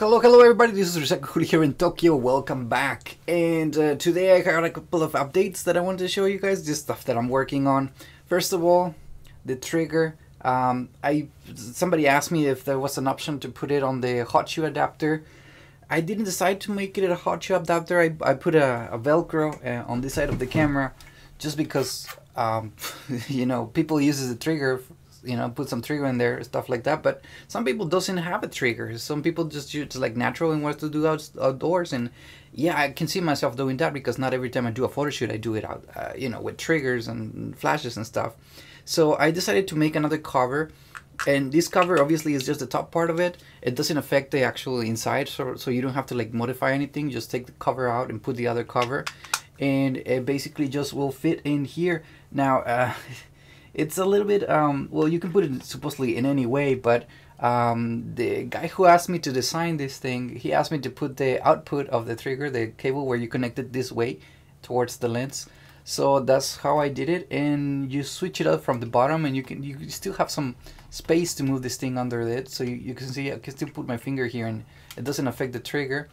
hello, hello everybody, this is Ryuuzaki here in Tokyo, welcome back. And uh, today I got a couple of updates that I wanted to show you guys, just stuff that I'm working on. First of all, the trigger. Um, I Somebody asked me if there was an option to put it on the hot shoe adapter. I didn't decide to make it a hot shoe adapter, I, I put a, a velcro uh, on this side of the camera just because, um, you know, people uses the trigger you know put some trigger in there stuff like that but some people doesn't have a trigger. Some people just use like natural and want to do out, outdoors and yeah i can see myself doing that because not every time i do a photo shoot i do it out uh, you know with triggers and flashes and stuff. So i decided to make another cover and this cover obviously is just the top part of it. It doesn't affect the actual inside so, so you don't have to like modify anything. Just take the cover out and put the other cover and it basically just will fit in here. Now uh, it's a little bit um, well you can put it supposedly in any way but um, the guy who asked me to design this thing he asked me to put the output of the trigger the cable where you connect it this way towards the lens. So that's how I did it and you switch it up from the bottom and you can you still have some space to move this thing under it so you, you can see I can still put my finger here and it doesn't affect the trigger.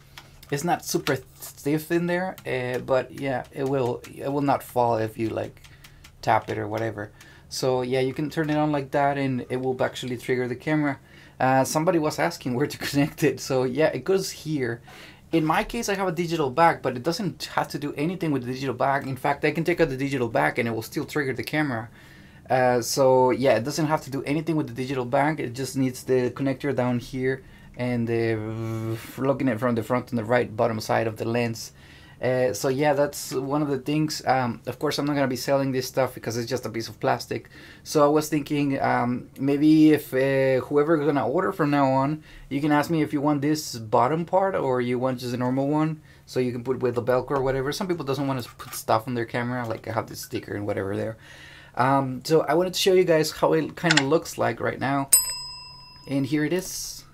It's not super stiff in there uh, but yeah it will it will not fall if you like tap it or whatever so yeah, you can turn it on like that and it will actually trigger the camera. Uh, somebody was asking where to connect it. So yeah, it goes here. In my case, I have a digital back, but it doesn't have to do anything with the digital back. In fact, I can take out the digital back and it will still trigger the camera. Uh, so yeah, it doesn't have to do anything with the digital back. It just needs the connector down here and uh, looking at from the front and the right bottom side of the lens. Uh, so yeah, that's one of the things. Um, of course, I'm not gonna be selling this stuff because it's just a piece of plastic. So I was thinking um, maybe if uh, whoever's gonna order from now on, you can ask me if you want this bottom part or you want just a normal one. So you can put with the Velcro or whatever. Some people doesn't want to put stuff on their camera, like I have this sticker and whatever there. Um, so I wanted to show you guys how it kind of looks like right now. And here it is.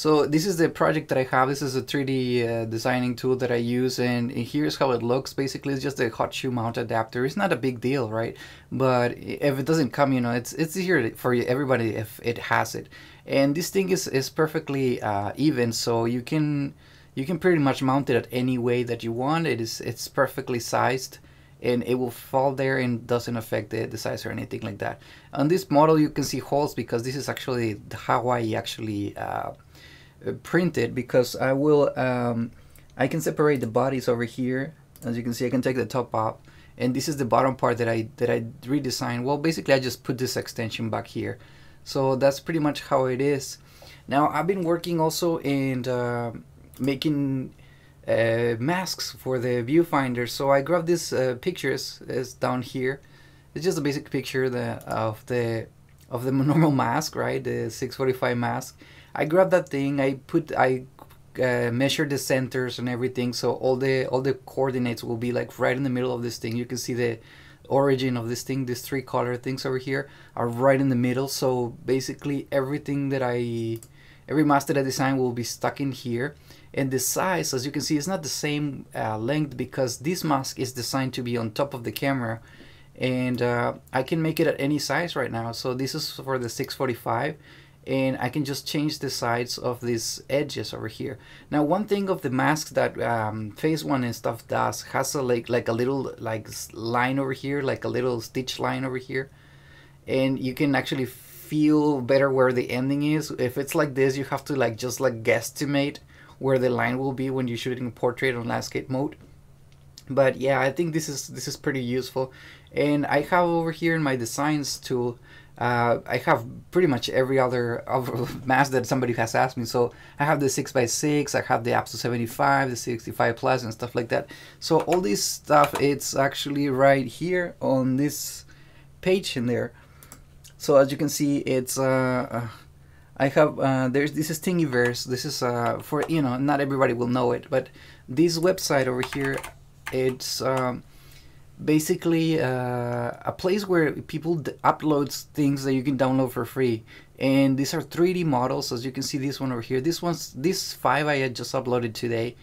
So this is the project that I have. This is a 3D uh, designing tool that I use and here's how it looks. Basically it's just a hot shoe mount adapter. It's not a big deal, right? But if it doesn't come, you know, it's it's easier for everybody if it has it. And this thing is, is perfectly uh, even so you can you can pretty much mount it at any way that you want. It is it's perfectly sized and it will fall there and doesn't affect the, the size or anything like that. On this model you can see holes because this is actually how I actually uh, printed because I will um, I can separate the bodies over here. As you can see I can take the top off. And this is the bottom part that I that I redesigned. Well basically I just put this extension back here. So that's pretty much how it is. Now I've been working also in uh, making uh, masks for the viewfinder. So I grabbed these uh, pictures is down here. It's just a basic picture the, of the of the normal mask right? The 645 mask I grabbed that thing. I put I uh, measured the centers and everything, so all the all the coordinates will be like right in the middle of this thing. You can see the origin of this thing. These three color things over here are right in the middle. So basically, everything that I every mask that I design will be stuck in here. And the size, as you can see, is not the same uh, length because this mask is designed to be on top of the camera and uh, I can make it at any size right now. So this is for the 645 and I can just change the sides of these edges over here. Now one thing of the mask that um, Phase One and stuff does has a like like a little like line over here, like a little stitch line over here, and you can actually feel better where the ending is. If it's like this, you have to like just like guesstimate where the line will be when you're shooting a portrait on landscape mode. But yeah, I think this is this is pretty useful, and I have over here in my designs tool uh, I have pretty much every other, mask that somebody has asked me. So I have the 6x6, I have the Aptus 75, the 65 Plus and stuff like that. So all this stuff, it's actually right here on this page in there. So as you can see, it's uh, uh I have uh, there's this is Thingiverse. This is uh, for you know not everybody will know it, but this website over here, it's um, basically uh, a place where people upload things that you can download for free. And these are 3d models as you can see this one over here. This one's this five i had just uploaded today.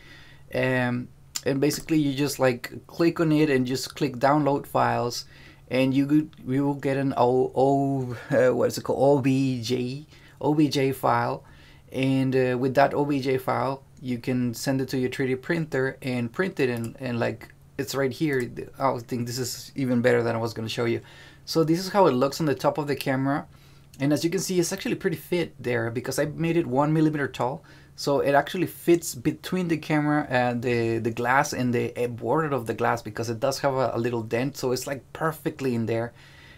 Um, and basically you just like click on it and just click download files. And you could, we will get an o, o uh, what is it called? Obj obj file. And uh, with that OBJ file you can send it to your 3D printer and print it and, and like it's right here. I think this is even better than I was going to show you. So this is how it looks on the top of the camera. And as you can see it's actually pretty fit there because I made it one millimeter tall. So it actually fits between the camera and the the glass and the border of the glass because it does have a, a little dent. So it's like perfectly in there.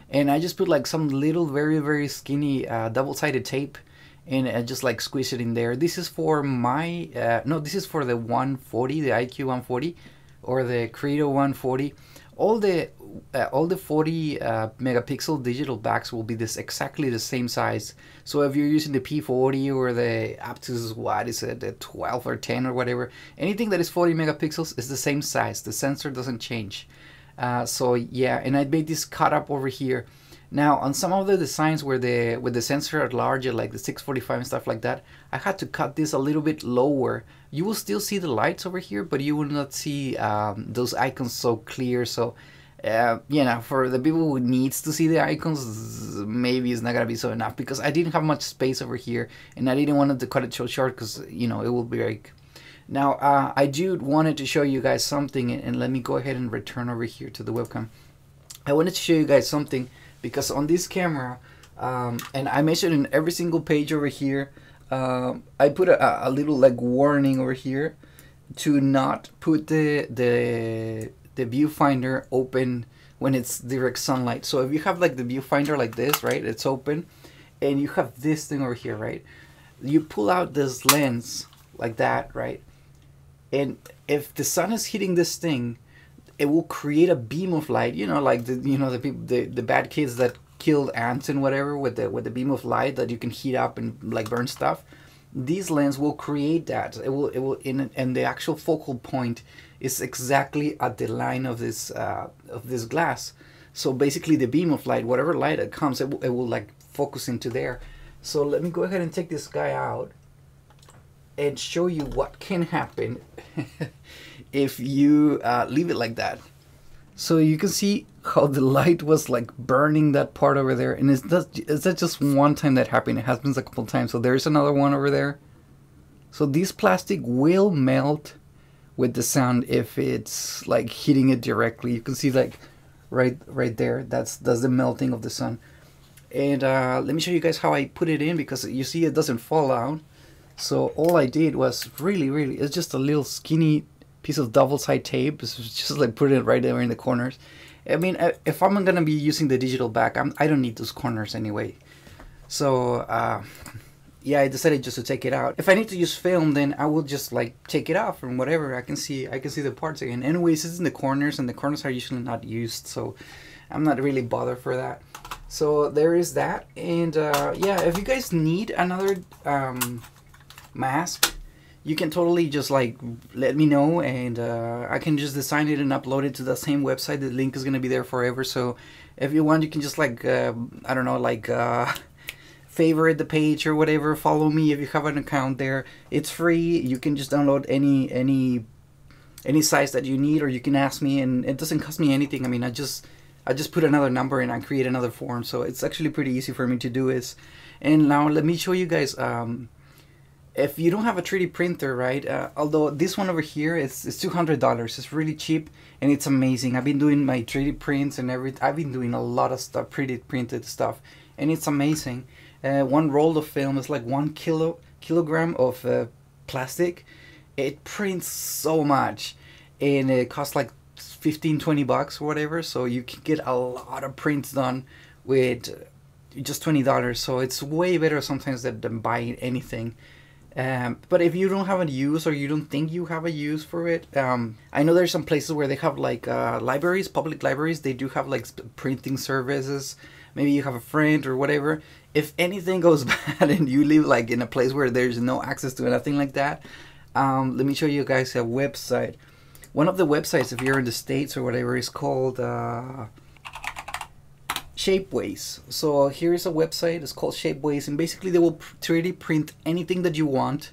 And I just put like some little very very skinny uh, double-sided tape and I just like squeeze it in there. This is for my, uh, no, this is for the 140, the IQ 140 or the Credo 140. All the uh, all the 40 uh, megapixel digital backs will be this exactly the same size. So if you're using the P40 or the Aptus, what is it, the 12 or 10 or whatever, anything that is 40 megapixels is the same size. The sensor doesn't change. Uh, so yeah, and I made this cut up over here now on some of the designs where the with the sensor at larger like the 645 and stuff like that, I had to cut this a little bit lower. You will still see the lights over here, but you will not see um, those icons so clear. So uh, you know, for the people who needs to see the icons, maybe it's not gonna be so enough because I didn't have much space over here, and I didn't want to cut it so short because you know it will be like. Now uh, I do wanted to show you guys something, and let me go ahead and return over here to the webcam. I wanted to show you guys something because on this camera um, and I mentioned in every single page over here um, I put a, a, little like warning over here to not put the the the viewfinder open when it's direct sunlight. So if you have like the viewfinder like this right it's open and you have this thing over here right you pull out this lens like that right and if the sun is hitting this thing it will create a beam of light. You know, like the you know the people the, the bad kids that killed ants and whatever with the with the beam of light that you can heat up and like burn stuff. These lens will create that. It will it will in and the actual focal point is exactly at the line of this uh, of this glass. So basically, the beam of light, whatever light that comes, it it will like focus into there. So let me go ahead and take this guy out and show you what can happen if you uh, leave it like that. So you can see how the light was like burning that part over there. And is that, is that just one time that happened? It happens a couple times. So there's another one over there. So this plastic will melt with the sound if it's like hitting it directly. You can see like right right there. That's that's the melting of the sun. And uh, let me show you guys how I put it in because you see it doesn't fall out. So all I did was really, really, it's just a little skinny piece of double side tape. Just like put it right there in the corners. I mean, if I'm gonna be using the digital back, I'm, I don't need those corners anyway. So uh, yeah, I decided just to take it out. If I need to use film, then I will just like take it off and whatever. I can see I can see the parts again. Anyways, it's in the corners, and the corners are usually not used, so I'm not really bothered for that. So there is that, and uh, yeah, if you guys need another um, mask, you can totally just like let me know and uh, I can just design it and upload it to the same website. The link is gonna be there forever. So if you want, you can just like uh, I don't know, like uh, favorite the page or whatever. Follow me if you have an account there. It's free. You can just download any any any size that you need, or you can ask me, and it doesn't cost me anything. I mean, I just I just put another number and I create another form. So it's actually pretty easy for me to do this. And now let me show you guys. Um, if you don't have a 3D printer, right? Uh, although this one over here is, is $200. It's really cheap and it's amazing. I've been doing my 3D prints and everything. I've been doing a lot of stuff, 3D printed stuff, and it's amazing. Uh, one roll of film is like one kilo kilogram of uh, plastic. It prints so much, and it costs like 15, 20 bucks or whatever. So you can get a lot of prints done with just twenty dollars. So it's way better sometimes than, than buying anything. Um, but if you don't have a use or you don't think you have a use for it, um, I know there's some places where they have like uh, libraries, public libraries. They do have like printing services. Maybe you have a friend or whatever. If anything goes bad and you live like in a place where there's no access to anything like that, um, let me show you guys a website. One of the websites, if you're in the states or whatever, is called. Uh, Shapeways. So here is a website. It's called Shapeways, and basically they will 3D print anything that you want,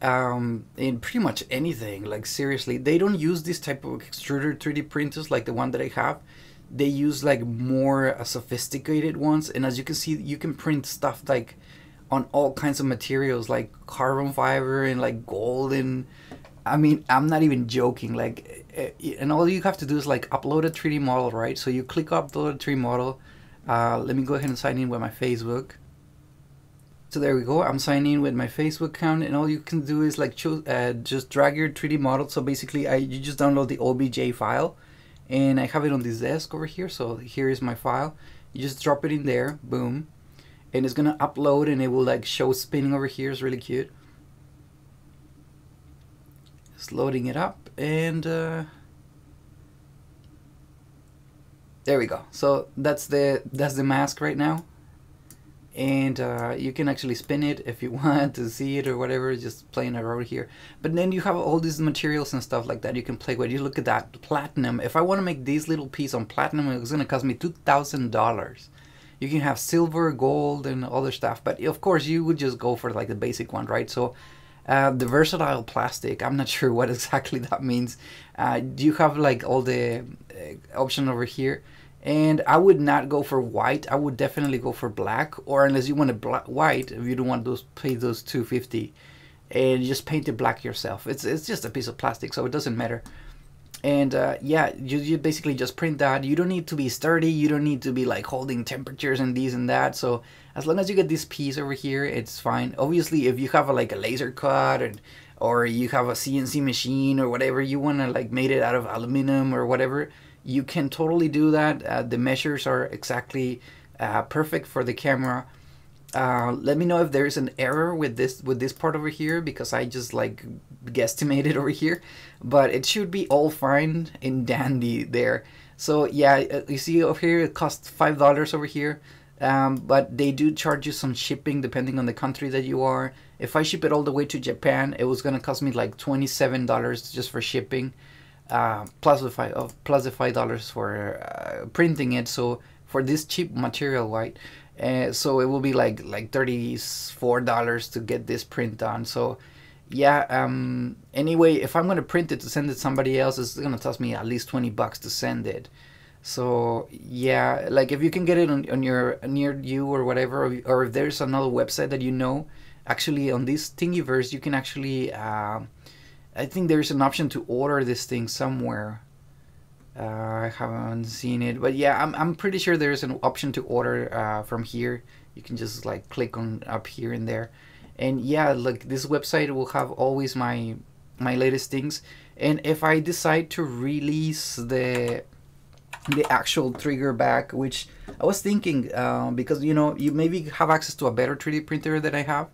um, in pretty much anything. Like seriously, they don't use this type of extruder 3D printers like the one that I have. They use like more uh, sophisticated ones, and as you can see, you can print stuff like on all kinds of materials like carbon fiber and like gold and I mean I'm not even joking like eh, eh, and all you have to do is like upload a 3D model right so you click upload a 3D model uh, let me go ahead and sign in with my Facebook. So there we go. I'm signing in with my Facebook account and all you can do is like choose uh, just drag your 3D model. So basically I you just download the OBJ file and I have it on this desk over here. So here is my file. You just drop it in there. Boom. And it's gonna upload and it will like show spinning over here. It's really cute. It's loading it up and uh, there we go. So that's the that's the mask right now. And uh, you can actually spin it if you want to see it or whatever just playing around here. But then you have all these materials and stuff like that you can play with. You look at that platinum. If I want to make these little piece on platinum it's gonna cost me two thousand dollars. You can have silver, gold, and other stuff. But of course, you would just go for like the basic one, right? So uh, the versatile plastic, I'm not sure what exactly that means. Uh, do you have like all the uh, option over here. And I would not go for white. I would definitely go for black, or unless you want a black white, if you don't want those pay those 250, and just paint it black yourself. It's it's just a piece of plastic, so it doesn't matter and uh, yeah you, you basically just print that you don't need to be sturdy you don't need to be like holding temperatures and these and that so as long as you get this piece over here it's fine. Obviously if you have a, like a laser cut and or you have a CNC machine or whatever you want to like made it out of aluminum or whatever you can totally do that. Uh, the measures are exactly uh, perfect for the camera. Uh, let me know if there's an error with this with this part over here because I just like guesstimated over here. But it should be all fine and dandy there. So yeah uh, you see over here it costs five dollars over here um, but they do charge you some shipping depending on the country that you are. If I ship it all the way to Japan it was gonna cost me like $27 just for shipping uh, plus the five plus the five dollars for uh, printing it. So for this cheap material right uh, so it will be like like $34 to get this print done. So yeah um anyway if i'm going to print it to send it to somebody else it's going to cost me at least 20 bucks to send it so yeah like if you can get it on, on your near you or whatever or, if there's another website that you know actually on this thingiverse you can actually uh, i think there's an option to order this thing somewhere uh, I haven't seen it, but yeah, I'm, I'm pretty sure there's an option to order uh, from here. You can just like click on up here and there, and yeah, like this website will have always my my latest things. And if I decide to release the the actual trigger back, which I was thinking uh, because you know you maybe have access to a better 3D printer that I have,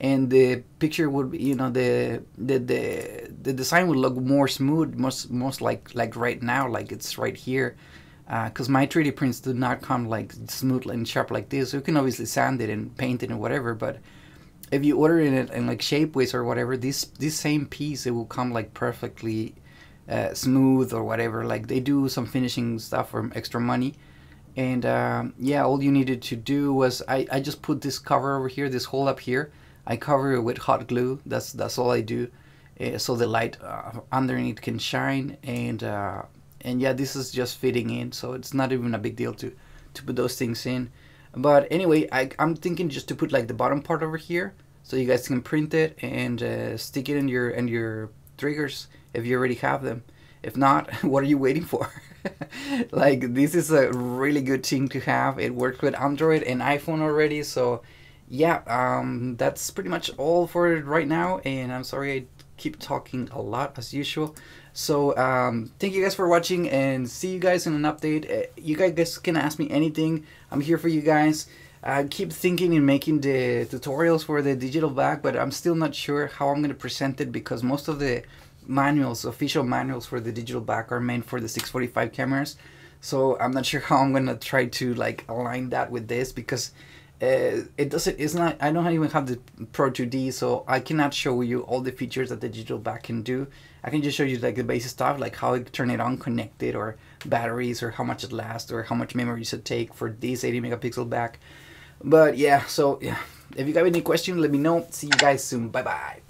and the picture would be you know the the the, the design would look more smooth most most like like right now like it's right here because uh, my 3d prints do not come like smooth and sharp like this. You can obviously sand it and paint it and whatever but if you order it in like Shapeways or whatever this this same piece it will come like perfectly uh, smooth or whatever like they do some finishing stuff for extra money and um, yeah all you needed to do was I, I just put this cover over here this hole up here I cover it with hot glue. That's that's all I do, uh, so the light uh, underneath can shine. And uh, and yeah, this is just fitting in, so it's not even a big deal to to put those things in. But anyway, I, I'm thinking just to put like the bottom part over here, so you guys can print it and uh, stick it in your in your triggers if you already have them. If not, what are you waiting for? like this is a really good thing to have. It works with Android and iPhone already, so yeah, um, that's pretty much all for right now. And I'm sorry I keep talking a lot as usual. So um, thank you guys for watching and see you guys in an update. Uh, you guys can ask me anything. I'm here for you guys. I keep thinking in making the tutorials for the digital back, but I'm still not sure how I'm going to present it because most of the manuals, official manuals for the digital back are meant for the 645 cameras. So I'm not sure how I'm to try to like align that with this because uh, it doesn't it's not I don't even have the Pro 2D so I cannot show you all the features that the digital back can do. I can just show you like the basic stuff like how it turn it on connected or batteries or how much it lasts or how much memory it take for this 80 megapixel back. But yeah so yeah. If you have any questions let me know. See you guys soon. Bye bye